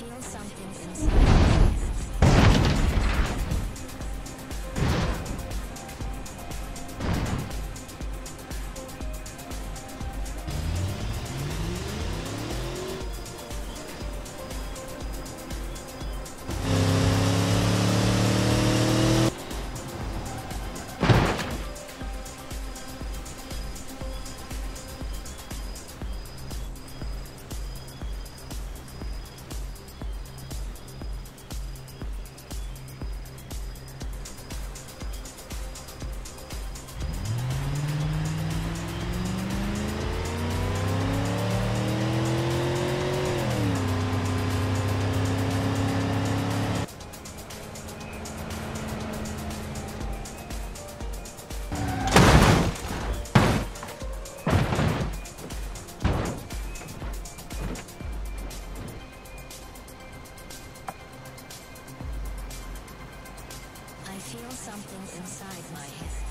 feel something inside. Something inside my head.